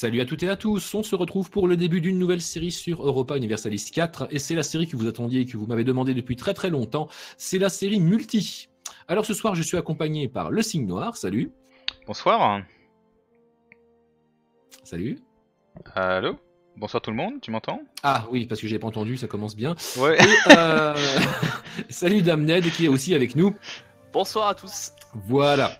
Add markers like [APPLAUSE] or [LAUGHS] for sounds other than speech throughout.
Salut à toutes et à tous, on se retrouve pour le début d'une nouvelle série sur Europa Universalis 4 et c'est la série que vous attendiez et que vous m'avez demandé depuis très très longtemps, c'est la série Multi. Alors ce soir je suis accompagné par Le Signe Noir, salut. Bonsoir. Salut. Allô? Bonsoir tout le monde, tu m'entends? Ah oui, parce que j'ai pas entendu, ça commence bien. Ouais. Euh, [LAUGHS] salut Dame Ned qui est aussi avec nous. Bonsoir à tous. Voilà.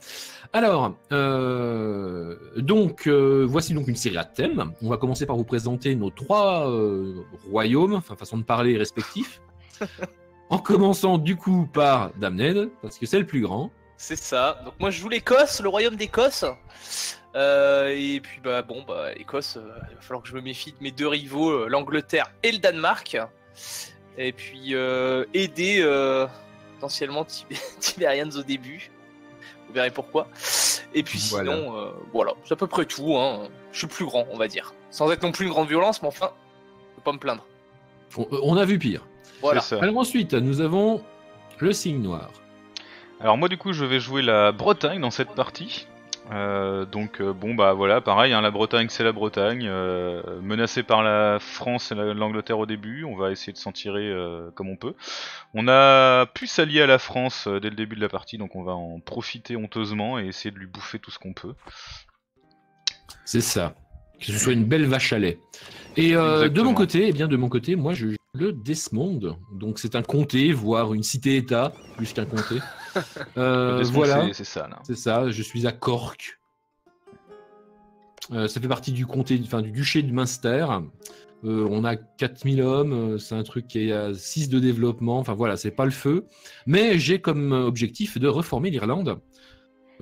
Alors, euh, donc, euh, voici donc une série à thème. On va commencer par vous présenter nos trois euh, royaumes, enfin façon de parler respectifs. [LAUGHS] en commençant du coup par Damned, parce que c'est le plus grand. C'est ça. Donc moi je joue l'Écosse, le royaume d'Écosse. Et puis bah bon bah Écosse, euh, il va falloir que je me méfie de mes deux rivaux, l'Angleterre et le Danemark. Et puis aider potentiellement Tib- [LAUGHS] Tiberians au début. Vous verrez pourquoi. Et puis Voilà. sinon, euh, voilà, c'est à peu près tout. Hein. Je suis plus grand, on va dire. Sans être non plus une grande violence, mais enfin, je peux pas me plaindre. On, on a vu pire. Voilà. C'est ça. Alors ensuite, nous avons le signe noir. Alors moi du coup je vais jouer la Bretagne dans cette partie. Euh, donc euh, bon bah voilà pareil hein, la Bretagne c'est la Bretagne euh, menacée par la France et la- l'Angleterre au début on va essayer de s'en tirer comme on peut on a pu s'allier à la France dès le début de la partie donc on va en profiter honteusement et essayer de lui bouffer tout ce qu'on peut C'est ça. Que ce soit une belle vache à lait. Et de mon côté, eh bien de mon côté, moi je le Desmond. Donc c'est un comté, voire une cité-État, plus qu'un comté. [LAUGHS] Euh, Desmond, voilà. c'est- ça C'est ça, je suis à Cork. Euh, ça fait partie du comté, enfin du duché de Munster. Euh, on a 4000 hommes, c'est un truc qui est à 6 de développement, enfin voilà, c'est pas le feu. Mais j'ai comme objectif de reformer l'Irlande,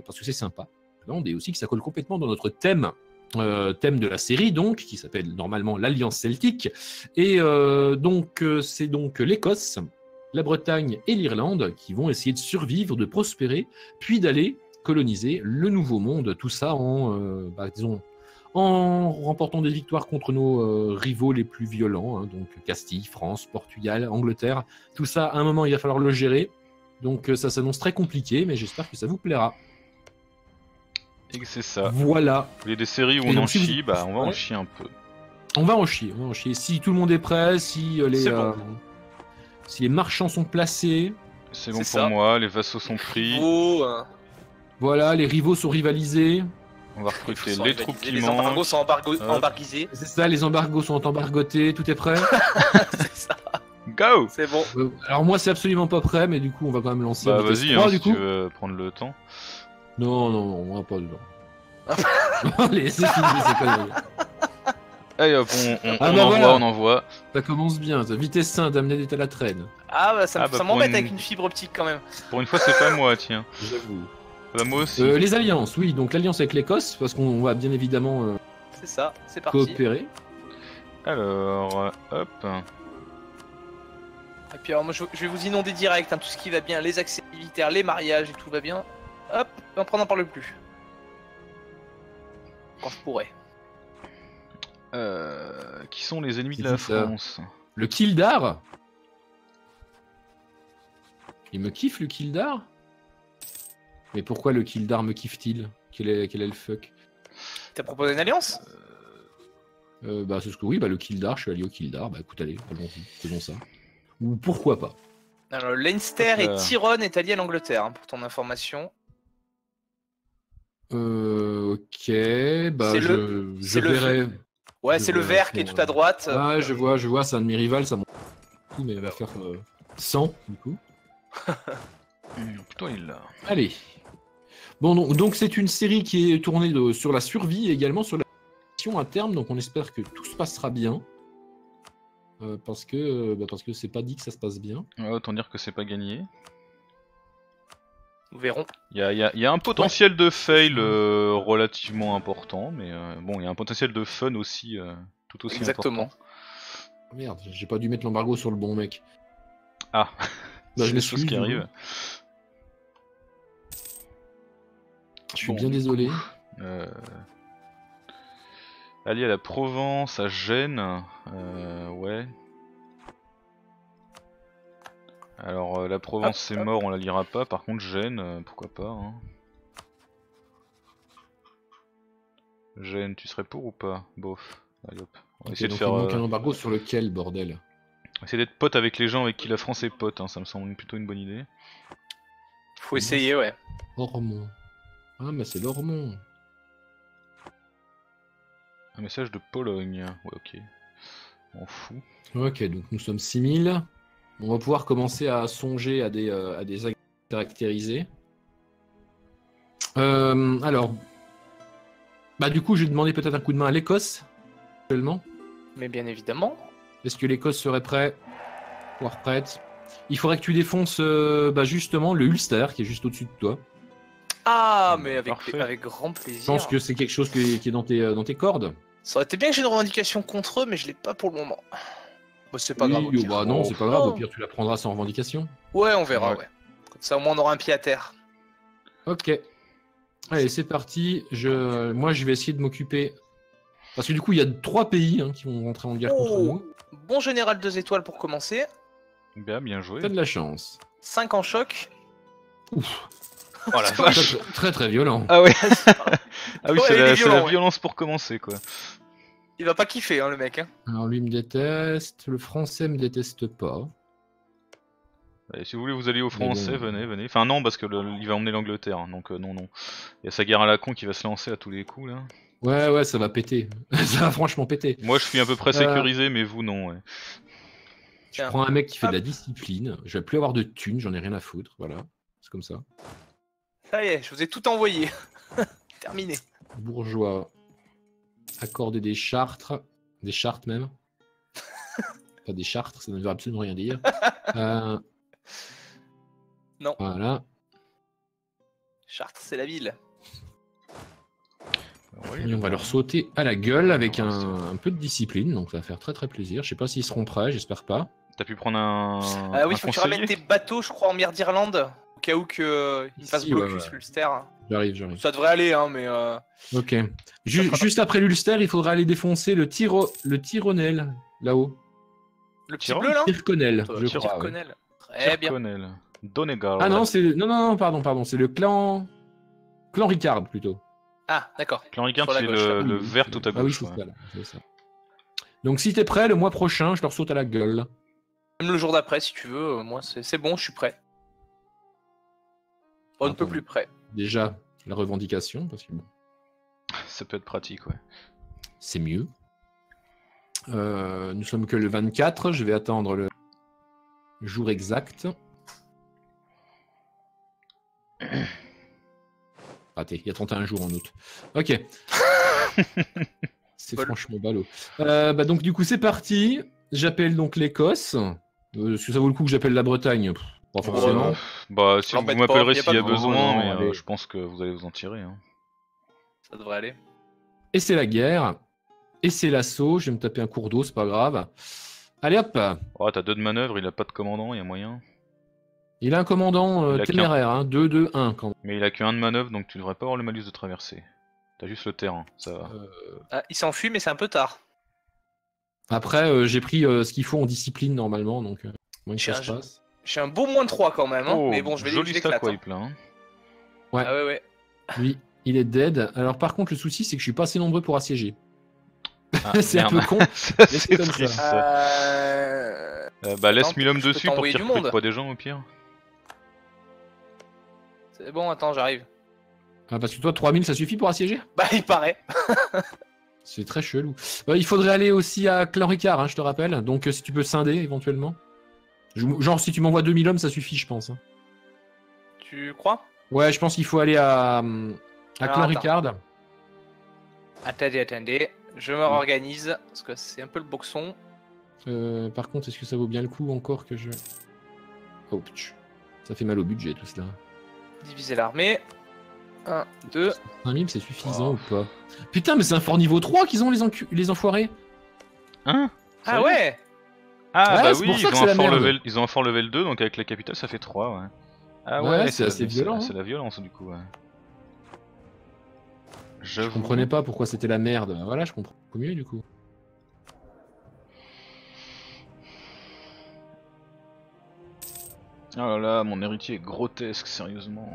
parce que c'est sympa. L'Irlande et aussi que ça colle complètement dans notre thème, euh, thème de la série donc, qui s'appelle normalement l'Alliance Celtique. Et euh, donc euh, c'est donc l'Écosse, la Bretagne et l'Irlande qui vont essayer de survivre, de prospérer puis d'aller coloniser le nouveau monde, tout ça en, bah, disons, en remportant des victoires contre nos rivaux les plus violents, hein, donc Castille, France, Portugal, Angleterre. Tout ça, à un moment, il va falloir le gérer. Donc ça s'annonce très compliqué, mais j'espère que ça vous plaira. Et que c'est ça Voilà, il y a des séries où Et on donc, en si vous- chie bah on va en chier un peu on va en chier, on va en chier. Si tout le monde est prêt, si euh, les, C'est bon. euh, si les marchands sont placés, c'est bon pour ça. moi les vassaux sont pris euh, voilà, les rivaux sont rivalisés. on va recruter les troupes qui les manquent embargos sont embargo- Hop. embarguisés. C'est ça, les embargos sont embargotés, tout est prêt. [LAUGHS] c'est ça, Go c'est bon. Euh, Alors moi, c'est absolument pas prêt, mais du coup, on va quand même lancer. Bah vas-y, 3, hein, du si coup. tu veux prendre le temps. Non, non, non, on va pas dedans. [LAUGHS] Allez, c'est fini, c'est conneries. Allez hop, on, on, Ah on bah envoie, voilà. on envoie. Ça commence bien. ça. Vitesse 5, d'amener est à la traîne. Ah bah ça, Ah bah, ça m'embête une- avec une fibre optique quand même. Pour une fois, c'est pas moi, tiens. J'avoue. Bah, moi aussi. Euh, les alliances, oui. Donc l'alliance avec l'Écosse, parce qu'on va bien évidemment euh, C'est ça, c'est parti. coopérer. Alors, hop. Et puis alors moi je, je vais vous inonder direct, hein, tout ce qui va bien, les accès militaires, les mariages et tout va bien. Hop, et après on n'en parle plus. Quand je pourrais. Euh, qui sont les ennemis de la ça France Le Kildar Il me kiffe le Kildar Mais pourquoi le Kildar me kiffe-t-il? Quel est, quel est le fuck? T'as proposé une alliance? Euh, Bah c'est ce que oui, bah le Kildar, je suis allié au Kildar. Bah écoute, allez, allons-y, faisons ça. Ou pourquoi pas? Alors Leinster et Tyrone est allié à l'Angleterre, hein, pour ton information. Euh, ok, bah je, le- je c'est le verrai. Ouais, c'est le vert qui est tout à droite. Ah, je vois, je vois, c'est un de mes rivales, ça m'en mais elle va faire euh, 100 du coup. [LAUGHS] Putain, il. Allez. Bon, donc c'est une série qui est tournée de- sur la survie et également sur la mission à terme, donc on espère que tout se passera bien. Euh, parce que euh, bah, parce que c'est pas dit que ça se passe bien. Ouais, autant dire que c'est pas gagné. Nous verrons. Il y a, y y un potentiel de fail euh, relativement important, mais euh, bon, il y a un potentiel de fun aussi, euh, tout aussi Exactement. important. Merde, j'ai pas dû mettre l'embargo sur le bon mec. Ah, Bah, je c'est des choses qui coup. arrivent. Je suis Bon, bien désolé. Euh... Allié à la Provence, à Gênes, euh, ouais. Alors euh, la Provence c'est mort, on la lira pas. Par contre Gênes, euh, pourquoi pas. hein. Gênes, tu serais pour ou pas? Bof. Allez hop. On va essayer de donc faire. il manque euh, un embargo sur lequel, bordel? on va essayer d'être pote avec les gens avec qui la France est pote, hein, ça me semble plutôt une bonne idée. Faut essayer, ouais. Ormont. Ah, mais c'est l'Ormont. Un message de Pologne. Ouais, ok. On fout. Ok, donc nous sommes 6000. On va pouvoir commencer à songer à des, euh, à des actes caractérisés. Euh, alors, bah du coup, je vais demander peut-être un coup de main à l'Écosse, actuellement. Mais bien évidemment. Est-ce que l'Écosse serait prêt Voire prête? Il faudrait que tu défonces euh, bah, justement le Ulster qui est juste au-dessus de toi. Ah, mais avec, grand plaisir. Je pense que c'est quelque chose qui est, qui est dans, tes, dans tes cordes. Ça aurait été bien que j'ai une revendication contre eux, mais je l'ai pas pour le moment. Bah, c'est pas Oui, grave. au oh, pire. bah non, c'est pas grave. Au Oh. pire, tu la prendras sans revendication. Ouais, on verra, Ouais. ouais. Comme ça, au moins, on aura un pied à terre. Ok. Allez, c'est parti. Je... Moi, je vais essayer de m'occuper. Parce que du coup, il y a trois pays hein, qui vont rentrer en guerre contre Oh. nous. Bon général 2 étoiles pour commencer. Bien, bien joué. T'as de la chance. 5 en choc. Ouf. Oh la [LAUGHS] Très, vache. très, très, violent. Ah ouais [LAUGHS] Ah oui, Ouais, c'est la, violence pour commencer quoi. Il va pas kiffer, hein, le mec. Hein. Alors, lui me déteste. Le français me déteste pas. Allez, si vous voulez vous Mais bon. Français, venez, venez. Enfin non, parce que le- il va emmener l'Angleterre, hein, donc euh, non, non. Il y a sa guerre à la con qui va se lancer à tous les coups là. Ouais, ouais, ça va péter. [LAUGHS] ça va franchement péter. Moi je suis à peu près Euh. sécurisé, mais vous non. Ouais. Je prends un mec qui fait de la Hop. discipline. Je vais plus avoir de thunes, j'en ai rien à foutre. Voilà. C'est comme ça. Ça y est, je vous ai tout envoyé. [LAUGHS] Terminé. Bourgeois. Accorder des chartres. Des chartes même. [LAUGHS] Pas des chartres, ça ne veut absolument rien dire. [LAUGHS] Euh, Non. Voilà. Chartres, c'est la ville. Et on va leur sauter à la gueule avec un, un peu de discipline, donc ça va faire très très plaisir. Je sais pas s'ils seront prêts, j'espère pas. T'as pu prendre un. Ah oui, un faut que tu ramènes tes bateaux, je crois, en mer d'Irlande. Au cas où que, euh, il fasse Si, ouais, blocus, ouais. l'Ulster. J'arrive, j'arrive. Ça devrait aller, hein, mais. euh, Ok. Ju- juste après l'Ulster, il faudra aller défoncer le, tiro le Tyronnel, là-haut. Le petit bleu, là Tyrconnel, Euh, je crois. ouais. Tyrconnel. Très bien. Tyrconnel. Donegal. Ah non, c'est non, non, non, pardon, pardon, c'est le clan. Clan Ricard plutôt. Ah, d'accord. Clan Ricard, c'est gauche, le, le Oui, vert tout à Ah oui, gauche. c'est ouais. ça, là, ça. Donc si t'es prêt, le mois prochain, je leur saute à la gueule. Même le jour d'après, si tu veux, euh, moi, c'est c'est bon, je suis prêt. On ne peut plus prêt. Déjà, la revendication, parce que bon, Ça peut être pratique, ouais. c'est mieux. Euh, nous sommes que le 24, je vais attendre le jour exact. [CLEARS THROAT] Raté, il y a 31 jours en août. Ok. [LAUGHS] c'est franchement ballot. Euh, bah donc du coup c'est parti. J'appelle donc l'Écosse. Euh, Est-ce que ça vaut le coup que j'appelle la Bretagne? Pff, Pas forcément. Bah, si vous m'appellerez s'il y a besoin, Non, mais euh, je pense que vous allez vous en tirer. hein. Ça devrait aller. Et c'est la guerre. Et c'est l'assaut. Je vais me taper un cours d'eau, c'est pas grave. Allez hop. Oh, t'as deux de manœuvre, il a pas de commandant, il y a moyen. Il a un commandant euh, Il a qu'un. téméraire, hein, 2, 2, 1 quand même. Mais il a qu'un de manœuvre, donc tu devrais pas avoir le malus de traverser. T'as juste le terrain, ça va. Euh, Ah, il s'enfuit, mais c'est un peu tard. Après, euh, j'ai pris euh, ce qu'il faut en discipline normalement, donc euh, moins que ça se passe. J'ai un beau moins de 3 quand même, hein. Oh, mais bon, je vais joli stack hein. hein. Ouais. Ah ouais, ouais. Lui, il est dead. Alors par contre, le souci, c'est que je suis pas assez nombreux pour assiéger. Ah, [LAUGHS] c'est un peu con. [LAUGHS] C'est triste. ça. Euh... Euh, bah laisse Milhomme dessus pour qu'il du recrute monde. pas des gens au pire. C'est bon, attends, j'arrive. Ah, parce que toi, 3000, ça suffit pour assiéger? Bah, il paraît. [LAUGHS] C'est très chelou. Euh, il faudrait aller aussi à Clan Ricard, hein, je te rappelle. Donc euh, si tu peux scinder éventuellement. Je- Genre si tu m'envoies 2000 hommes, ça suffit, je pense. hein. Tu crois? Ouais, je pense qu'il faut aller à, à Alors, Clan attends. Ricard. Attendez, attendez. Je me réorganise, parce que c'est un peu le boxon. Euh, par contre, est-ce que ça vaut bien le coup encore que je... Oh, ptsch. ça fait mal au budget tout cela. Diviser l'armée. 1, 2. 5000, c'est suffisant Oh. ou pas? Putain, mais c'est un fort niveau 3 qu'ils ont, les, encu- les enfoirés Hein? Ah ouais? Ah Ouais, bah oui, pour ils ont, un la fort merde. level, ils ont un fort level 2, donc avec la capitale ça fait 3, ouais. Ah Ouais, ouais, c'est assez la- violent, C'est hein. la violence du coup, ouais. Je comprenais pas pourquoi c'était la merde. Voilà, je comprends beaucoup mieux du coup. Oh là là, mon héritier est grotesque, sérieusement.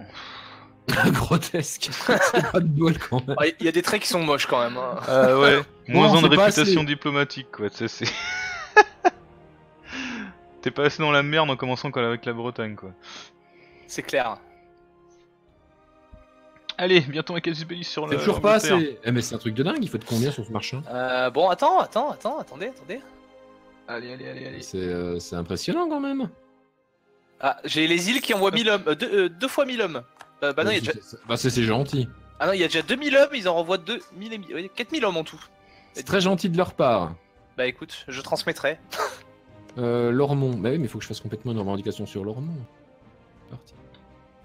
[LAUGHS] Grotesque. c'est pas de bol quand même. Ah, Il y a des traits qui sont moches quand même. hein. Ah ouais, moins Non, en de réputation assez. diplomatique quoi, tu sais, c'est. T'es pas assez dans la merde en commençant quand- avec la Bretagne quoi. C'est clair. Allez, bientôt un casus belli sur le. toujours pas assez. Eh, mais c'est un truc de dingue, il faut être combien sur ce marché Euh, bon, attends, attends, attends, attendez, attendez. Allez, allez, allez, allez. C'est euh, c'est impressionnant quand même. Ah, j'ai les îles qui envoient 1000 hommes. euh, deux, euh, deux fois 1000 hommes. Euh, bah non, il y a déjà... Bah, c'est gentil. Ah non, il y a déjà 2000 hommes, ils en renvoient 2000 et... mi- ouais, 4000 hommes en tout. C'est très gentil de leur part. Bah écoute, je transmettrai. [LAUGHS] Euh, Lormont. Bah oui, mais il faut que je fasse complètement une revendication sur Lormont. Parti.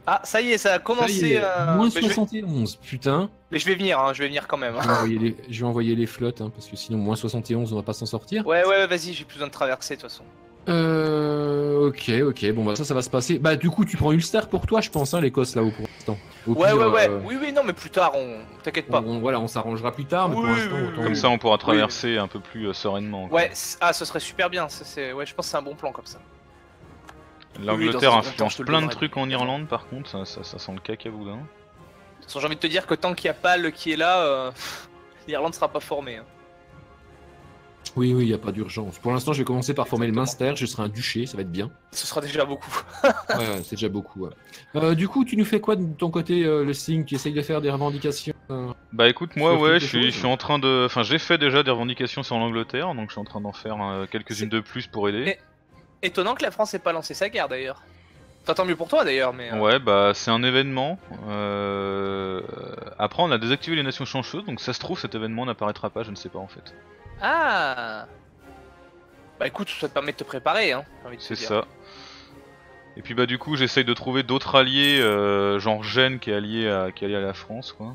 Ah, ça y est, ça a Ça commencé. est, euh, Moins mais, je vais... 71, putain. mais je vais venir, hein, je vais venir quand même. hein. Je vais, envoyer les, je vais envoyer les flottes, hein, parce que sinon, moins 71, on va pas s'en sortir. Ouais, ouais, ouais, vas-y, j'ai plus besoin de traverser de toute façon. Euh. Ok, ok, bon, bah ça, ça va se passer. Bah, du coup, tu prends Ulster pour toi, je pense, hein, l'Écosse, là-haut, pour l'instant. Au Ouais, pire, ouais, ouais. euh, Oui, oui, non, mais plus tard, on. T'inquiète pas. on- voilà, on s'arrangera plus tard, mais pour l'instant, oui, autant- oui. Comme ça, on pourra traverser un peu plus euh, sereinement. quoi. Ouais, ah, ce serait super bien. ça, c'est... Ouais, je pense que c'est un bon plan comme ça. L'Angleterre influence plein de trucs en Irlande, par contre, ça, ça, ça sent le caca boudin. De toute façon, j'ai envie de te dire que tant qu'il n'y a pas le qui est là, euh, [LAUGHS] l'Irlande sera pas formée. hein. Oui, oui, il n'y a pas d'urgence. Pour l'instant, je vais commencer par former le. Munster, je serai un duché, ça va être bien. Ce sera déjà beaucoup. [LAUGHS] Ouais, ouais, c'est déjà beaucoup. ouais. Euh, du coup, tu nous fais quoi de ton côté, euh, le signe Tu essayes de faire des revendications euh, Bah écoute, moi ouais, je suis, chose. je suis en train de... Enfin, j'ai fait déjà des revendications sur l'Angleterre, donc je suis en train d'en faire euh, quelques-unes de plus pour aider. Mais- Étonnant que la France ait pas lancé sa guerre d'ailleurs. Enfin, tant mieux pour toi d'ailleurs, mais. euh, Ouais, bah c'est un événement. Euh... Après, on a désactivé les nations chanceuses, donc ça se trouve, cet événement n'apparaîtra pas, je ne sais pas en fait. Ah Bah écoute, ça te permet de te préparer, hein. j'ai envie de te C'est dire. ça. Et puis bah du coup, j'essaye de trouver d'autres alliés, euh, genre Gênes qui est allié à, qui est allié à la France, quoi.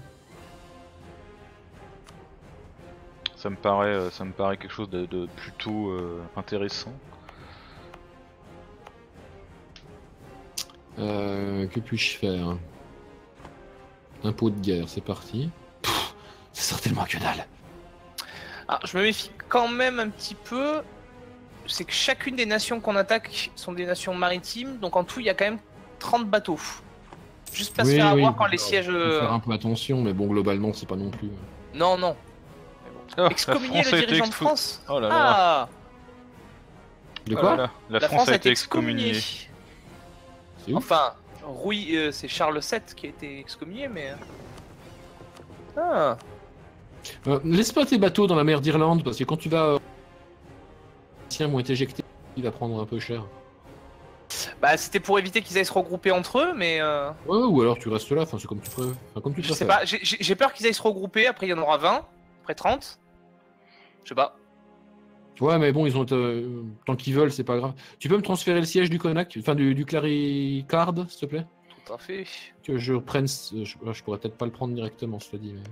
Ça me paraît, euh, ça me paraît quelque chose de, de plutôt euh, intéressant. Euh, Que puis-je faire Impôt de guerre, c'est parti. C'est certainement que dalle. Ah, je me méfie quand même un petit peu. C'est que chacune des nations qu'on attaque sont des nations maritimes, donc en tout il y a quand même 30 bateaux. Juste pas se Oui, faire oui, avoir quand alors, les sièges. Faut euh, faire un peu attention, mais bon, globalement, c'est pas non plus. Non, non. Ah, Excommunier le dirigeant de France Oh là là. Ah De Oh quoi là là. La, France, a été excommuniée. Enfin, Rouy, euh, c'est Charles VII qui a été excommunié, mais. Ah Euh, laisse pas tes bateaux dans la mer d'Irlande, parce que quand tu vas. euh, Les siens vont être éjectés, il va prendre un peu cher. Bah, c'était pour éviter qu'ils aillent se regrouper entre eux, mais. euh, Ouais, ou alors tu restes là, enfin, c'est comme tu préfères. Enfin, comme tu Je sais pas, j'ai peur qu'ils aillent se regrouper, après il y en aura 20, après 30. Je sais pas. Ouais, mais bon, ils ont. euh, tant qu'ils veulent, c'est pas grave. Tu peux me transférer le siège du Connac, enfin du, du Claricard, s'il te plaît? Tout à fait. Que je prenne. Je, je pourrais peut-être pas le prendre directement, cela dit. Mais...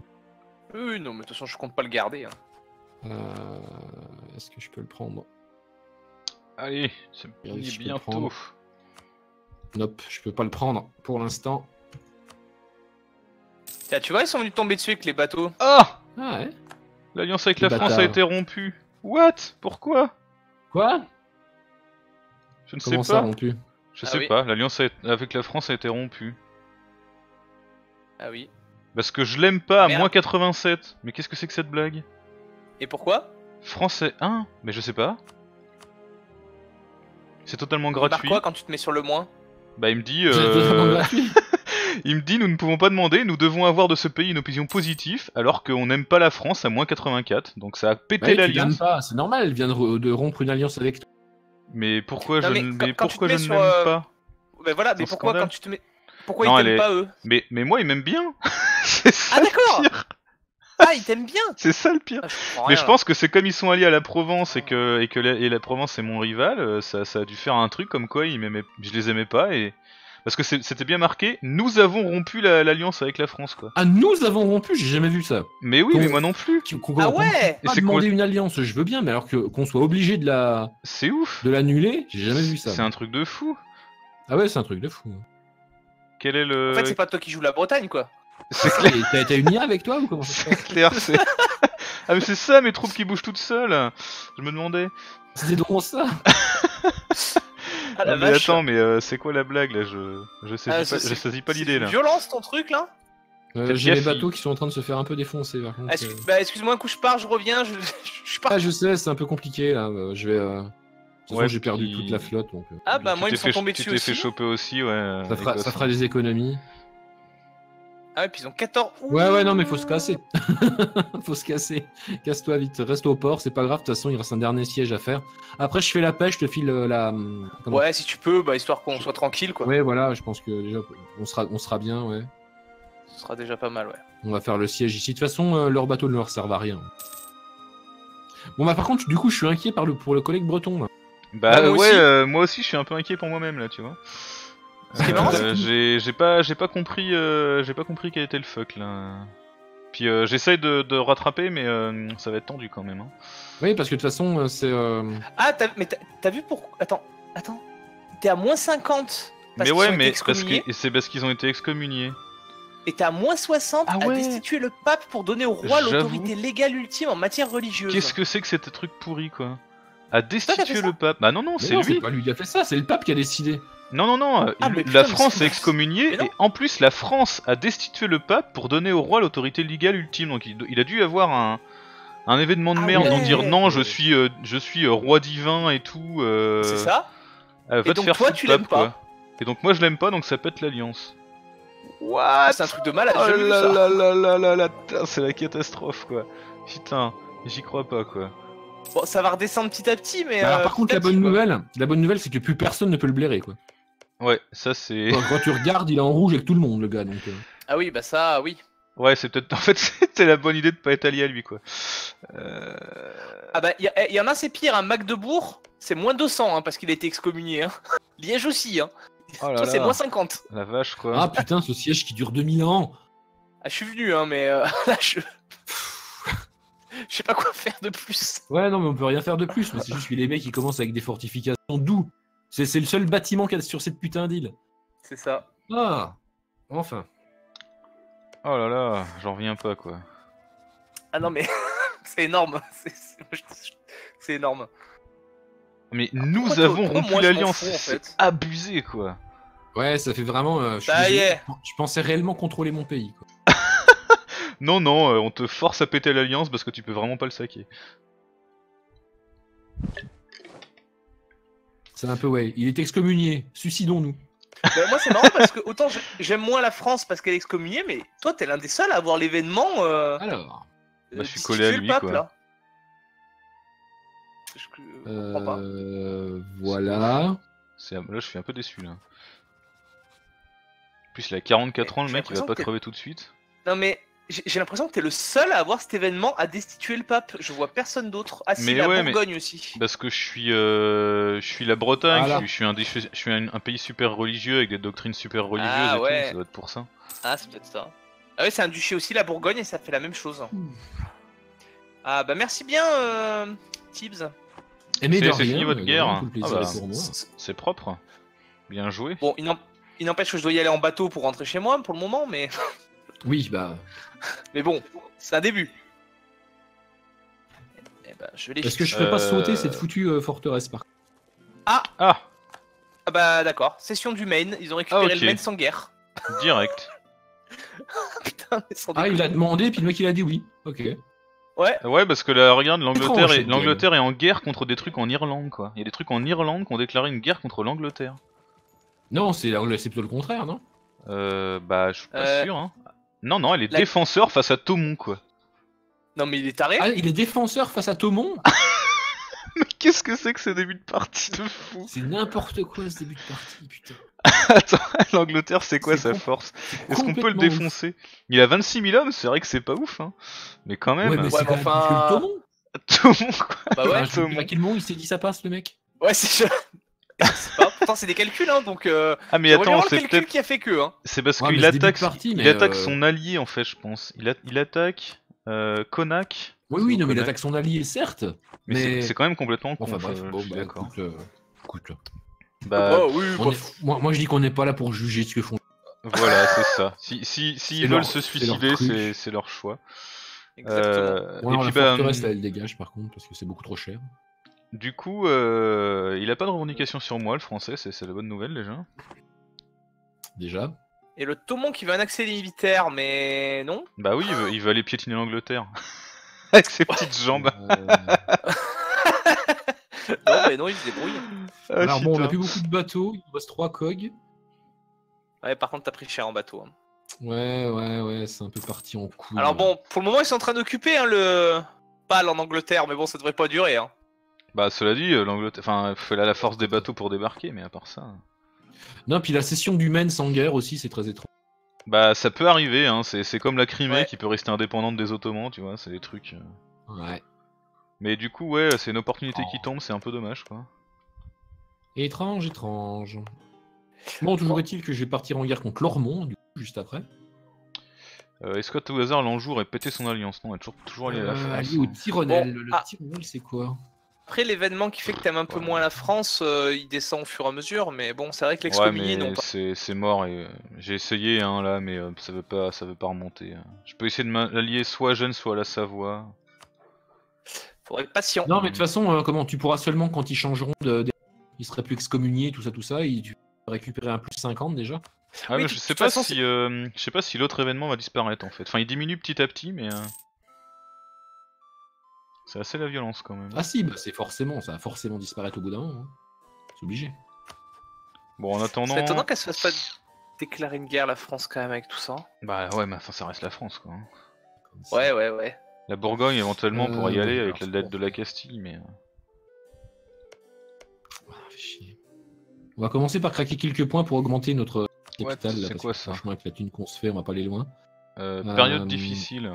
Oui, oui, non, mais de toute façon, je compte pas le garder. hein. Euh, Est-ce que je peux le prendre? Allez, c'est bientôt. Nope, je peux pas le prendre pour l'instant. Tiens, tu vois, ils sont venus tomber dessus avec les bateaux. Ah Ah ouais? L'alliance avec Les la France a été rompue. What? Pourquoi? Quoi? Je ne Comment sais ça pas. rompu? Je Ah sais oui. pas. L'alliance a- avec la France a été rompue. Ah oui. Parce que je l'aime pas à Merde. moins 87. Mais qu'est-ce que c'est que cette blague? Et pourquoi? Français 1 Mais je sais pas. C'est totalement Il marque gratuit. quoi quand tu te mets sur le moins? Bah il me dit, C'est totalement euh... gratuit. Il me dit, nous ne pouvons pas demander, nous devons avoir de ce pays une opinion positive, alors qu'on n'aime pas la France à moins 84. Donc ça a pété Ouais, l'alliance. c'est normal, elle vient de, re- de rompre une alliance avec toi. Mais pourquoi Non, je, mais ne- quand- mais quand tu pourquoi te je mets ne l'aime euh, pas Ben voilà, mais pourquoi scandale. quand tu te mets. Pourquoi Non, ils t'aiment est- pas eux mais, mais moi, il m'aime bien. [LAUGHS] ça Ah d'accord. Ah, ils t'aiment bien C'est ça le pire. Ah, je Mais je pense que c'est comme ils sont alliés à la Provence et que, et que la, et la Provence est mon rival, euh, ça, ça a dû faire un truc comme quoi ils m'aimaient, je les aimais pas et parce que c'est- c'était bien marqué, nous avons rompu la- l'alliance avec la France quoi. Ah, nous avons rompu, j'ai jamais vu ça. Mais oui, mais moi non plus. Ah ouais pas c'est demander une alliance, je veux bien, mais alors que qu'on soit obligé de la C'est ouf. de l'annuler, j'ai jamais vu ça. C'est un truc de fou. Ah ouais, c'est un truc de fou. Quel est le En fait, c'est pas toi qui joues la Bretagne, quoi. C'est Et T'as t'as une IA avec toi ou comment passe? Clair, c'est [LAUGHS] ah mais c'est ça mes troupes qui bougent toutes seules. Je me demandais. C'était drôle ça. [LAUGHS] Ah la mais vache. attends, mais euh, c'est quoi la blague là Je, je saisis Ah, pas, c'est- je saisis pas l'idée là. Violence ton truc là Euh, J'ai les bateaux qui sont en train de se faire un peu défoncer par contre. Ah, excuse- euh. bah, Excuse-moi un coup, je pars, je reviens, je, [LAUGHS] je suis Ah, je sais, c'est un peu compliqué là. euh, Je vais. euh, De toute façon, Ouais, j'ai perdu puis- toute la flotte donc. euh, Ah bah Tu moi ils t'es me sont fait- tombés Tu dessus t'es aussi. fait choper aussi, ouais. ça, fera, Écosse, ça fera hein. des économies. Ah ouais, puis ils ont 14. Ouais, ouais, non, mais faut se casser. [LAUGHS] faut se casser. Casse-toi vite. Reste au port, c'est pas grave. De toute façon, il reste un dernier siège à faire. Après, je fais la pêche, je te file euh, la. hum, comment- Ouais, si tu peux, bah histoire qu'on soit tranquille quoi. Ouais, voilà, je pense que déjà, on sera, on sera bien, ouais. Ce sera déjà pas mal, ouais. On va faire le siège ici. De toute façon, euh, leurs bateaux ne leur servent à rien. Bon, bah, par contre, du coup, je suis inquiet par le, pour le collègue breton. Là. Bah Ah, moi ouais, aussi. euh, moi aussi je suis un peu inquiet pour moi-même là, tu vois. Ce qui est marrant, Euh, j'ai j'ai pas j'ai pas compris euh, j'ai pas compris quel était le fuck là. Puis euh, j'essaye de, de rattraper mais euh, ça va être tendu quand même. Hein. Oui, parce que de toute façon, euh, c'est. euh, Ah, t'as- mais t'as t'as vu pour. Attends, attends. T'es à moins 50. Parce mais qu'ils ouais été mais parce excommuniés, que c'est parce qu'ils ont été excommuniés. Et t'es à moins 60 Ah à ouais. destituer le pape pour donner au roi J'avoue. l'autorité légale ultime en matière religieuse. Qu'est-ce que c'est que cet truc pourri quoi? Destituer ça le pape. Bah non non c'est non, lui. pas lui qui a fait ça, c'est le pape qui a décidé. Non non non. Ah, il- la France est excommuniée et en plus la France a destitué le pape pour donner au roi l'autorité légale ultime. Donc il, il a dû y avoir un un événement de Ah merde, ouais. dire non, je suis, euh, je suis euh, roi divin et tout. euh, C'est ça Euh, va Et te donc faire toi, tu pape, l'aimes pas quoi. Et donc moi je l'aime pas, donc ça pète l'alliance. What Ah, C'est un truc de malade, Oh là ça. là là là là là, putain, c'est la catastrophe quoi. Putain, j'y crois pas quoi. Bon, ça va redescendre petit à petit, mais. Alors, euh, par contre, la bonne nouvelle, la bonne nouvelle, c'est que plus personne ne peut le blairer, quoi. Ouais, ça c'est. Quand, quand tu regardes, il est en rouge avec tout le monde, le gars. Donc, euh. Ah oui, bah ça, oui. Ouais, c'est peut-être. [LAUGHS] En fait, c'était la bonne idée de pas être allié à lui quoi. Euh... Ah bah, il y, en a, c'est pire, un Magdebourg, c'est moins 200, hein, parce qu'il a été excommunié. Hein. [LAUGHS] Liège aussi, hein. Oh là [LAUGHS] Toi, c'est moins 50. la vache quoi. Ah putain, ce siège qui dure 2000 ans. Ah, je suis venu, hein, mais euh, là, je. Je sais pas quoi faire de plus. Ouais, non, mais on peut rien faire de plus. Mais c'est juste que les mecs, ils commencent avec des fortifications d'où C'est c'est le seul bâtiment qu'il y a sur cette putain d'île. C'est ça. Ah Enfin. Oh là là, j'en reviens pas quoi. Ah non, mais [LAUGHS] c'est énorme. C'est- énorme. Mais pourquoi nous avons rompu l'alliance, en c'est fait abusé quoi. Ouais, ça fait vraiment. euh, je, suis désolé, je pensais réellement contrôler mon pays. Quoi. [LAUGHS] Non, non, euh, on te force à péter l'alliance parce que tu peux vraiment pas le saquer. C'est un peu, ouais. Il est excommunié. Suicidons-nous. Moi, c'est marrant parce que autant j'ai- j'aime moins la France parce qu'elle est excommuniée, mais toi, t'es l'un des seuls à avoir l'événement. Euh, Alors. Bah, je suis collé à le lui, pape, quoi. là. Je je comprends pas. Euh, voilà. C'est là, je suis un peu déçu là. En plus, il a 44 ans, le mec, il va pas crever tout de suite. Non, mais j'ai l'impression que t'es le seul à avoir cet événement à destituer le pape. Je vois personne d'autre. Ah, si, Mais la ouais, mais- Bourgogne aussi. Parce que je suis, euh, je suis la Bretagne, Voilà. je, suis, je suis un, je suis un, un pays super religieux avec des doctrines super religieuses Ah, et ouais. tout, ça doit être pour ça. Ah, c'est peut-être ça. Ah, oui, c'est un duché aussi, la Bourgogne, et ça fait la même chose. Ah, bah merci bien, euh, Tibbs. C'est- fini votre de guerre, Ah bah. C'est propre. Bien joué. Bon, il n'empêche que je dois y aller en bateau pour rentrer chez moi pour le moment, mais, [LAUGHS] Oui, bah. mais bon, c'est un début. Eh ben, je vais les Est-ce que je ferais pas Euh, sauter cette foutue euh, forteresse par contre Ah, Ah bah d'accord, session du Maine, ils ont récupéré Ah, ok. le Maine sans guerre. direct. [LAUGHS] Putain, mais sans Ah, il a demandé, puis le mec il a dit oui. Ok. Ouais, Ouais, parce que là, regarde, l'Angleterre Étrange, est, cette l'Angleterre est en guerre contre des trucs en Irlande, quoi. Il y a des trucs en Irlande qui ont déclaré une guerre contre l'Angleterre. Non, c'est c'est plutôt le contraire, non? Euh, bah, je suis pas Euh, sûr, hein. Non, non, elle est la- défenseur face à Tomon, quoi. non mais il est taré. Ah, il est défenseur face à Tomon [LAUGHS] Mais qu'est-ce que c'est que ce début de partie de fou C'est n'importe quoi ce début de partie, putain. [LAUGHS] Attends, l'Angleterre, c'est quoi C'est sa force Est-ce qu'on peut le complètement ouf. défoncer Il a 26 000 hommes, c'est vrai que c'est pas ouf, hein. Mais quand même, Ouais, mais Ouais, c'est mais quand même enfin- Tomon. [LAUGHS] Tomon, quoi. Bah ouais, Tomon. à quel moment il s'est dit ça passe, le mec ouais. C'est pas- Pourtant, c'est des calculs, hein, donc. Euh... Ah, mais attends, c'est calcul peut-être. qui a fait que, hein. C'est parce Ouais, qu'il attaque, partie, il mais, attaque euh, son allié, en fait, je pense. Il, a- il attaque euh, Konak. Oui, oui, non, mais il attaque son allié, certes. Mais, Mais, c'est- quand même complètement con. Enfin bref, je bon, bah, d'accord. écoute, euh, écoute, Bah, oh, oui, on bah, est- moi, moi je dis qu'on n'est pas là pour juger ce que font. voilà, c'est ça. Si, si, s'ils leur- veulent se suicider, c'est c'est leur choix. exactement. Euh, Bon, alors, et la puis, bah, forteresse, là, elle dégage par contre, parce que c'est beaucoup trop cher. Du coup, euh, il a pas de revendication sur moi, le français, c'est c'est la bonne nouvelle déjà. Déjà. Et le Thomon qui veut un accès militaire, mais non. Bah oui, il veut, il veut aller piétiner l'Angleterre. [LAUGHS] Avec ses petites jambes. [LAUGHS] Non, mais non, il se débrouille. Ah, Alors bon, on putain. a plus beaucoup de bateaux, il nous reste 3 cogs. Ouais, par contre, t'as pris cher en bateau. hein. Ouais, ouais, ouais, c'est un peu parti en couille. Alors bon, pour le moment, ils sont en train d'occuper hein, le pal en Angleterre, mais bon, ça devrait pas durer. Hein. Bah cela dit, euh, l'Angleterre, enfin, elle a la force des bateaux pour débarquer, mais à part ça. Non, puis la cession du Maine sans guerre aussi, c'est très étrange. Bah ça peut arriver, hein. c'est c'est comme la Crimée Ouais. qui peut rester indépendante des Ottomans, tu vois, c'est des trucs. euh. Ouais. Mais du coup, ouais, c'est une opportunité qui Oh. tombe, c'est un peu dommage quoi. Étrange, étrange. Bon, toujours est-il que je vais partir en guerre contre Lormont, du coup, juste après. Euh, Est-ce que tout hasard l'Anjou aurait pété son alliance Non, elle est toujours, toujours alliée à la Euh, France. allié au Tyronnel. Bon, le ah. Tyronnel, c'est quoi? Après, l'événement qui fait que t'aimes un peu moins la France, euh, il descend au fur et à mesure, mais bon, c'est vrai que Ouais, l'excommunié, mais non pas. c'est mort et euh, j'ai essayé hein, là, mais euh, ça veut pas, ça veut pas remonter. hein. Je peux essayer de m'allier soit à Gênes, soit à la Savoie. Faudrait être patient. Non, mais de toute façon, euh, comment Tu pourras seulement quand ils changeront de. de- Ils seraient plus excommuniés, tout ça, tout ça. Et tu récupérer un plus 50 déjà. Ah, Oui, mais je sais toute pas façon, si, euh, je sais pas si l'autre événement va disparaître en fait. Enfin, il diminue petit à petit, mais euh, c'est assez la violence quand même. Ah si, bah, c'est forcément, ça va forcément disparaître au bout d'un moment. hein. C'est obligé. Bon, en attendant, C'est étonnant qu'elle se fasse pas déclarer une guerre, la France, quand même, avec tout ça. bah ouais, mais enfin, ça reste la France quoi. hein. Ouais, ouais, ouais. La Bourgogne éventuellement Euh, pour y aller avec la bon. de la Castille, mais euh, Ah, chier. On va commencer par craquer quelques points pour augmenter notre capital. là, c'est parce quoi que ça? Franchement, avec la thune qu'on se fait, on va pas aller loin. euh, Euh, période difficile.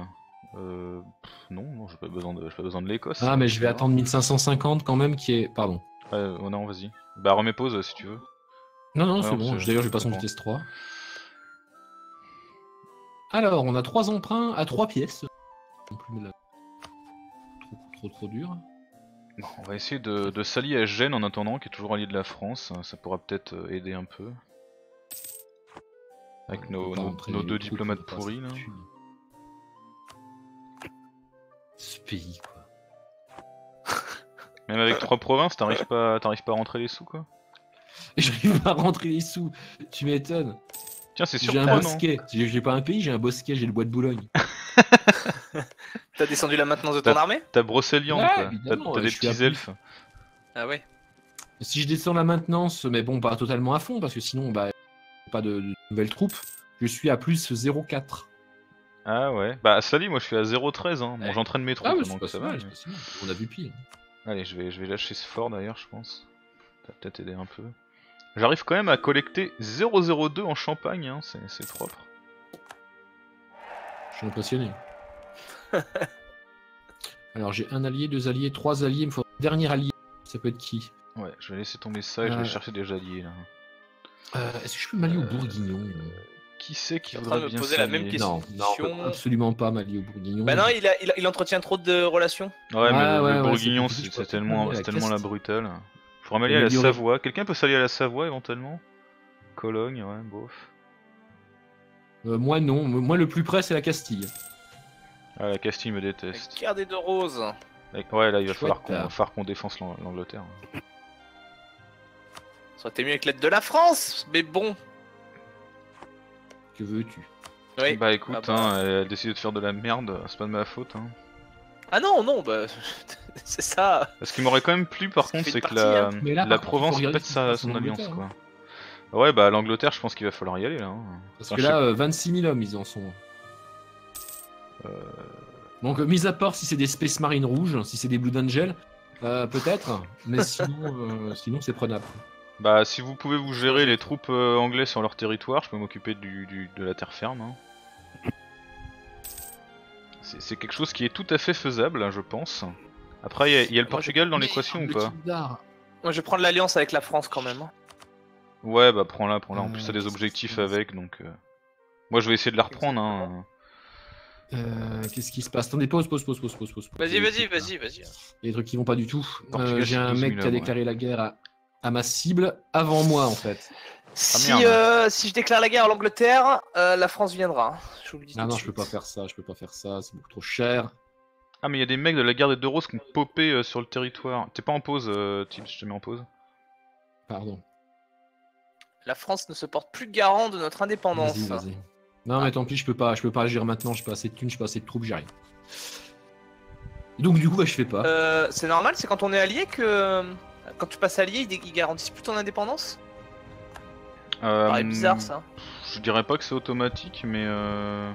Euh, pff, non, non, j'ai pas besoin de, j'ai pas besoin de l'Écosse. Ah, mais je vais attendre 1550 quand même, qui est. Pardon. Ouais, oh non, vas-y. Bah remets pause euh, si tu veux. Non, non, Ouais, c'est on bon. D'ailleurs, je passe en vitesse 3. Alors, on a trois emprunts à trois pièces. Non plus la- Trop, trop, trop dur. Bon, on va essayer de, de s'allier à Gênes en attendant, qui est toujours allié de la France. Ça pourra peut-être euh, aider un peu. Avec On nos, peut pas nos- rentrer nos les deux diplomates on peut pas pourris se là. tuer. Ce pays, quoi. Même avec trois provinces, t'arrives pas, t'arrives pas à rentrer les sous quoi. [LAUGHS] J'arrive pas à rentrer les sous. Tu m'étonnes. Tiens, c'est J'ai un surprenant. bosquet. J'ai j'ai pas un pays, j'ai un bosquet, j'ai le bois de Boulogne. [LAUGHS] T'as descendu la maintenance de ton T'as- armée? T'as Brocéliande Ouais, quoi. T'as ouais, des petits elfes. Ah ouais. Si je descends la maintenance, mais bon, pas totalement à fond, parce que sinon, bah, pas de, de nouvelles troupes, je suis à plus 0,4. Ah ouais. Bah cela dit, moi je suis à 0,13. Hein. Bon, j'entraîne mes troupes, Ah, donc ça va. mais-. On a vu pire. Allez, je vais, je vais lâcher ce fort d'ailleurs, je pense. Ça va peut-être aider un peu. J'arrive quand même à collecter 0,02 en Champagne, hein. c'est c'est propre. Je suis impressionné. [LAUGHS] Alors, j'ai un allié, deux alliés, trois alliés, il me faut un dernier allié. Ça peut être qui? Ouais, je vais laisser tomber ça et je Euh. vais chercher des alliés là. Euh, Est-ce que je peux m'allier au Euh, Bourguignon? Qui c'est qui voudrait de me bien poser la même question. Non, absolument pas m'allier au Bourguignon. Bah non, il, a, il, a- il entretient trop de relations. Ouais, mais Ah, le- ouais, le ouais, Bourguignon, c'est tellement, la tellement la brutale. Faudrait m'allier à la. Savoie. Quelqu'un peut s'allier à la Savoie éventuellement? Cologne, ouais, bof. Euh, moi, non. Moi, le plus près, c'est la Castille. Ah, la Castille me La déteste. guerre des deux roses. Ouais, là, il va Chouette, falloir qu'on qu'on défense l'Ang- l'Angleterre. Ça aurait été mieux avec l'aide de la France, mais bon. Que veux-tu Oui. Bah écoute, Ah bah. hein, elle a décidé de faire de la merde, c'est pas de ma faute. Hein. Ah non, non, bah. [LAUGHS] c'est ça. Ce qui m'aurait quand même plu par contre, c'est que la, hein. Là, la Provence pète sa, son alliance quoi. hein. Ouais, bah l'Angleterre, je pense qu'il va falloir y aller là. hein. Parce Enfin, que là, euh, 26 000 hommes, ils en sont. Euh, Donc, euh, mis à part si c'est des Space Marines rouges, si c'est des Blue Angel, euh, peut-être, mais sinon, euh, sinon c'est prenable. Bah si vous pouvez vous gérer les troupes euh, anglaises sur leur territoire, je peux m'occuper du, du- de la terre ferme. hein. C'est c'est quelque chose qui est tout à fait faisable, hein, je pense. Après, il y a- il y, a le Moi, je- Portugal dans l'équation ou pas? Moi, je vais prendre l'alliance avec la France quand même. hein. Ouais, bah prends-la, prends-la. En Euh, plus, t'as des objectifs avec, donc... euh, Moi, je vais essayer de la reprendre. Hein. Euh, Qu'est-ce qui se passe? Attendez, pause, pause, pause, pause, pause, pause. Vas-y, vas-y, vas-y, vas-y. Il y a des trucs qui vont pas du tout. Euh, Portugal, J'ai un 12 mec 000 qui a hommes, déclaré la guerre à, à ma cible avant moi, en fait. Si, merde. euh, si je déclare la guerre à l'Angleterre, euh, la France viendra. hein. Je vous le dis Ah tout non, je peux pas faire ça, je peux pas faire ça, c'est beaucoup trop cher. Ah, mais il y a des mecs de la guerre des deux roses qui ont popé euh, sur le territoire. T'es pas en pause, euh, Tim, je te mets en pause. Pardon. La France ne se porte plus garant de notre indépendance. Vas-y, vas-y. Non, mais tant pis, je peux pas, je peux pas agir maintenant. J'ai pas assez de thunes, j'ai pas assez de troupes, j'ai rien. Donc du coup, bah, je fais pas. Euh, c'est normal, c'est quand on est allié que. Quand tu passes allié, ils ils garantissent plus ton indépendance? Ça Euh, bizarre ça. Je dirais pas que c'est automatique, mais euh...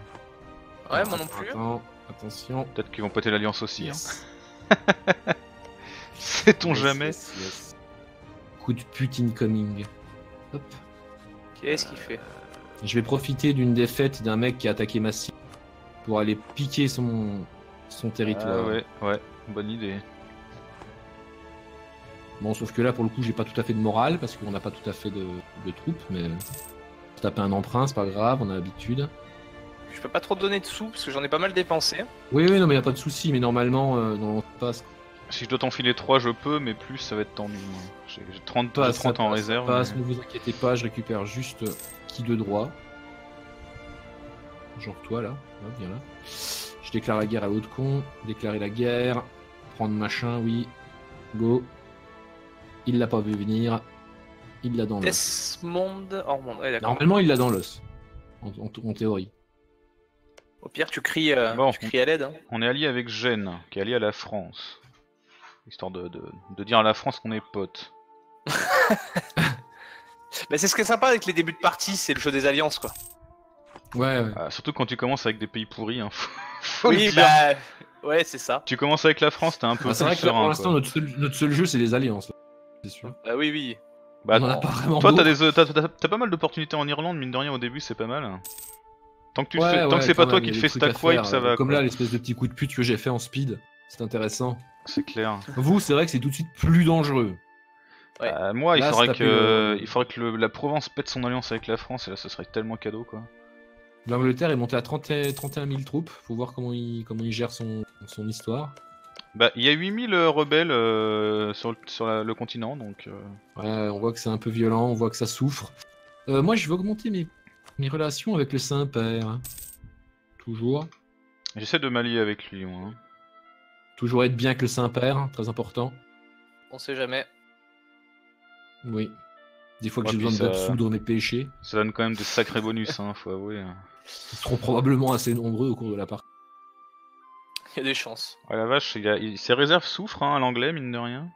Ouais, moi non plus. Attends, attention. peut-être qu'ils vont péter l'alliance aussi. Yes. Hein. [LAUGHS] Sait-on Yes, jamais yes, yes. Coup de pute incoming. Hop. Qu'est-ce qu'il fait? Je vais profiter d'une défaite d'un mec qui a attaqué ma cible pour aller piquer son, son territoire. Ah ouais, ouais, bonne idée. Bon, sauf que là, pour le coup, j'ai pas tout à fait de morale parce qu'on n'a pas tout à fait de, de troupes, mais taper un emprunt, c'est pas grave, on a l'habitude. Je peux pas trop te donner de sous parce que j'en ai pas mal dépensé. Oui, oui, non, mais y a pas de souci, mais normalement, euh, dans l'antipasse, Si je dois t'enfiler 3, je peux, mais plus ça va être tendu. J'ai j'ai 30, passe, j'ai 30 ça en passe, réserve. passe, mais- ne vous inquiétez pas, je récupère juste qui de droit. Genre toi là, Hop, viens là. Je déclare la guerre à l'autre con, déclarer la guerre, prendre machin, oui, go. Il l'a pas vu venir, il l'a dans l'os. Ouais. Normalement, il l'a dans l'os, en, en- en théorie. Au pire, tu cries, euh, Bon. tu cries à l'aide. hein. On est allié avec Gênes, qui est allié à la France. Histoire de, de, de dire à la France qu'on est potes. [LAUGHS] Mais c'est ce qui est sympa avec les débuts de partie, c'est le jeu des alliances quoi. Ouais, ouais. Ah, surtout quand tu commences avec des pays pourris. Hein. [LAUGHS] Oui, bah. Ouais, c'est ça. Tu commences avec la France, t'es un peu Ah, c'est vrai que là, pour l'instant, notre seul, notre seul jeu, c'est les alliances. là. C'est sûr. Bah oui, oui. Bah, on en a pas vraiment Toi, t'as des, euh, t'as- t'as- t'as pas mal d'opportunités en Irlande, mine de rien, au début, c'est pas mal. Tant que, tu te Ouais, fais- tant ouais, que c'est pas toi qui te fais stack wipe, ça euh, va. Comme quoi. là, l'espèce de petit coup de pute que j'ai fait en speed, c'est intéressant. C'est clair. Vous, c'est vrai que c'est tout de suite plus dangereux. Ouais. Euh, moi, il faudrait que, le- il faudrait que le- la Provence pète son alliance avec la France, et là, ce serait tellement cadeau, quoi. L'Angleterre est montée à 30 et- 31 000 troupes. Faut voir comment il, comment il gère son, son histoire. Bah, il y a 8000 euh, rebelles euh, sur, le, sur la- le continent, donc. euh, Ouais, on voit que c'est un peu violent, on voit que ça souffre. Euh, moi, je vais augmenter mes, mes relations avec le Saint-Père. hein. Toujours. J'essaie de m'allier avec lui, moi. hein. Toujours être bien avec le Saint-Père, hein, très important. On sait jamais. Oui. Des fois que Ouais, j'ai puis besoin de ça- d'absoudre mes péchés. Ça donne quand même de sacrés bonus, hein, faut avouer. Ils seront probablement assez nombreux au cours de la partie. [LAUGHS] Il y a des chances. Ouais, la vache, il a- il- ses réserves souffrent, hein, à l'anglais, mine de rien.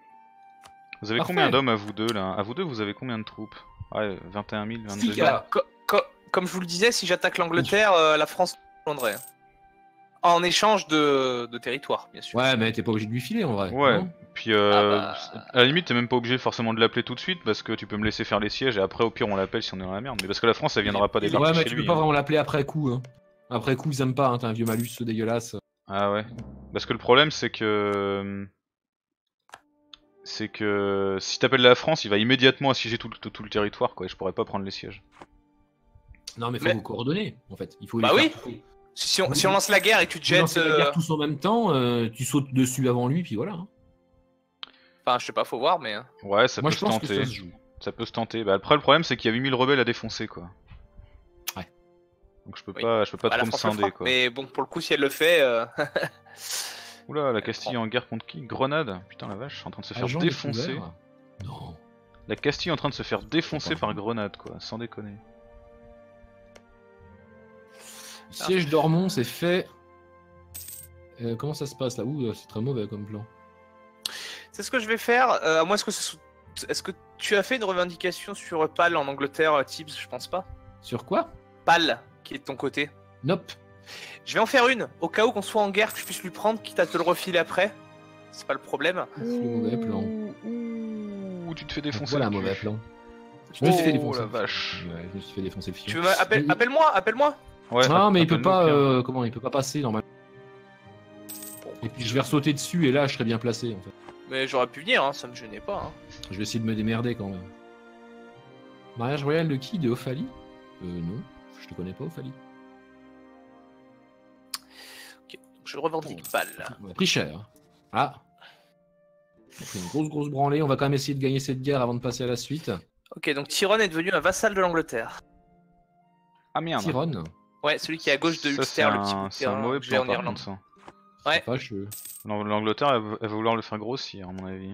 Vous avez Parfait. combien d'hommes à vous deux, là? À vous deux, vous avez combien de troupes? Ouais, 21 000, 22 000. Six gars. Co- co- comme je vous le disais, si j'attaque l'Angleterre, euh, la France rejoindrait. En échange de, de territoire, bien sûr. Ouais, mais t'es pas obligé de lui filer en vrai. Ouais. Puis, euh, Ah à la limite, t'es même pas obligé forcément de l'appeler tout de suite, parce que tu peux me laisser faire les sièges, et après, au pire, on l'appelle si on est dans la merde. Mais parce que la France, elle viendra pas débarquer Ouais, mais chez tu lui. peux pas hein. vraiment l'appeler après coup. Hein. Après coup, ils aiment pas, hein, t'as un vieux malus dégueulasse. Ah ouais. Parce que le problème, c'est que... C'est que si t'appelles la France, il va immédiatement assiéger tout, tout, tout le territoire, quoi, et je pourrais pas prendre les sièges. Non, mais faut Mais- vous coordonner, en fait. Il faut Bah oui. Si, on, si on lance la guerre et que tu te jettes. la euh, guerre tous en même temps, euh, tu sautes dessus avant lui, puis voilà. hein. Enfin, je sais pas, faut voir, mais. euh, Ouais, ça Moi, peut je se pense que tenter. ça se joue. Ça peut se tenter. Bah, après, le problème, c'est qu'il y a 8000 rebelles à défoncer, quoi. Ouais. Donc je peux Oui. pas, je peux pas bah, trop me scinder, quoi. Mais bon, pour le coup, si elle le fait. euh, [LAUGHS] Oula, la Castille en guerre contre qui? Grenade? Putain la vache, en train de se faire Agent défoncer. Non. La Castille en train de se faire défoncer par. Grenade, quoi, sans déconner. Siège d'Ormont, c'est fait. Euh, comment ça se passe là? Ouh, c'est très mauvais comme plan. C'est ce que je vais faire. euh, à moins est-ce que, ce- est-ce que tu as fait une revendication sur PAL en Angleterre, euh, Tibbs? Je pense pas. Sur quoi? PAL, qui est de ton côté. Nope. Je vais en faire une, au cas où qu'on soit en guerre, que je puisse lui prendre, quitte à te le refiler après. C'est pas le problème. C'est le mauvais plan. Ouh, tu te fais défoncer. Voilà un mauvais plan. Je me suis fait Oh défoncer. la vache. Ouais, je me suis fait défoncer le Tu veux appelle- Appelle-moi, appelle-moi Ouais, non, mais il peut pas. Euh, comment Il peut pas passer normalement. Et puis je vais ressauter dessus et là je serai bien placé en fait. Mais j'aurais pu venir, hein, ça me gênait pas. hein. Je vais essayer de me démerder quand même. Mariage royal de qui? De Ophalie? Euh non, je te connais pas Ophalie. Ok, donc je revendique PAL. On a pris cher. Ah On a pris une grosse grosse branlée, on va quand même essayer de gagner cette guerre avant de passer à la suite. Ok, donc Tyrone est devenu un vassal de l'Angleterre. Ah merde. Tyrone. Ouais, celui qui est à gauche de Ulster, c'est le petit un, c'est un mauvais plan en Irlande. ça. Ouais. Fâcheux. L'Angleterre, elle, va- elle va vouloir le faire grossir, à mon avis.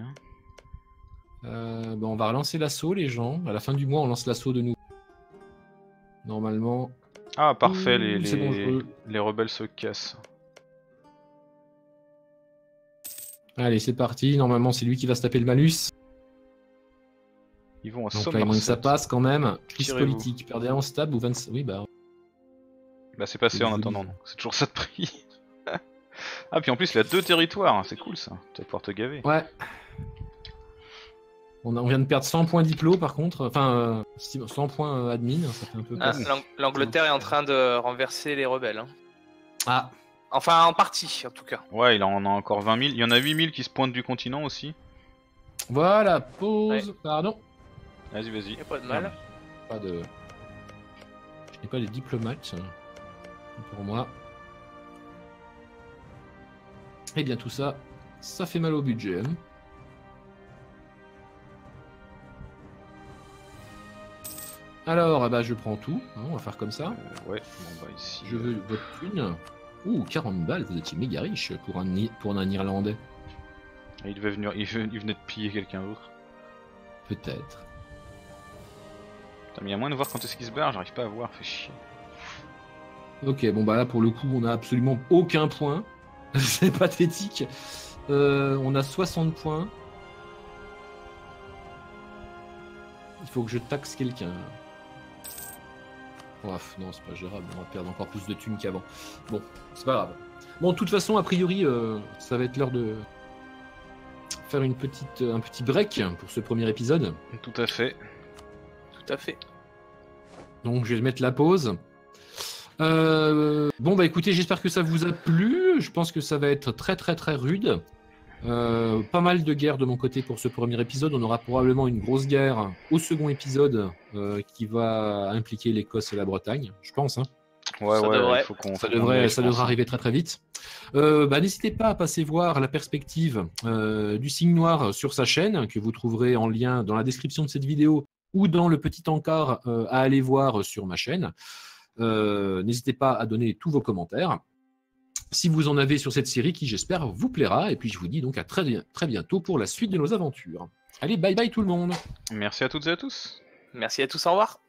Euh, bah, on va relancer l'assaut, les gens. À la fin du mois, on lance l'assaut de nous. Normalement. Ah, parfait, les, bon, les, je- les rebelles se cassent. Allez, c'est parti. Normalement, c'est lui qui va se taper le malus. Ils vont à Donc là, ça passe quand même. Crise politique. Perdez un stable ou 20. Oui, bah. Bah c'est passé en attendant, donc c'est toujours ça de prix. [LAUGHS] ah puis en plus il a deux territoires, hein, c'est cool ça, tu vas pouvoir te gaver. Ouais. On, a- on vient de perdre 100 points diplo par contre. Enfin, euh, 100 points euh, admin. Ça fait un peu. Ah, L'Angleterre est en train de renverser les rebelles. hein. Ah, Enfin, en partie, en tout cas. Ouais, il en a encore 20 000, il y en a 8 000 qui se pointent du continent aussi. voilà. Pause. Pardon. Vas-y, vas-y. Pas de mal. Pas de. Je n'ai pas les diplomates. Pour moi. Eh bien, tout ça, ça fait mal au budget. hein. Alors, ah bah, je prends tout. hein, on va faire comme ça. Euh, ouais, bon bah ici. Je veux votre thune. Ouh, 40 balles, vous étiez méga riche pour un, pour un Irlandais. Il devait venir, il venait, il venait de piller quelqu'un d'autre. Peut-être. Putain, mais il y a moyen de voir quand est-ce qu'il se barre, j'arrive pas à voir, fait chier. Ok, bon bah là pour le coup on a absolument aucun point. [LAUGHS] C'est pathétique. Euh, on a 60 points. Il faut que je taxe quelqu'un. Bref, non c'est pas gérable, on va perdre encore plus de thunes qu'avant. Bon, c'est pas grave. Bon, de toute façon, a priori, euh, ça va être l'heure de faire une petite, un petit break pour ce premier épisode. Tout à fait. Tout à fait. Donc je vais mettre la pause. Euh, bon bah écoutez, j'espère que ça vous a plu. Je pense que ça va être très très très rude. Euh, pas mal de guerres de mon côté pour ce premier épisode. On aura probablement une grosse guerre au second épisode euh, qui va impliquer l'Écosse et la Bretagne, je pense. hein. Ouais, Ça ouais, devrait. il faut qu'on Ça devrait, ça devrait arriver très très vite. Euh, bah, N'hésitez pas à passer voir la perspective euh, du signe noir sur sa chaîne, que vous trouverez en lien dans la description de cette vidéo ou dans le petit encart euh, à aller voir sur ma chaîne. Euh, N'hésitez pas à donner tous vos commentaires. Si vous en avez sur cette série qui, j'espère, vous plaira. Et puis je vous dis donc à très, très bientôt pour la suite de nos aventures. Allez, bye bye tout le monde Merci à toutes et à tous. Merci à tous, au revoir.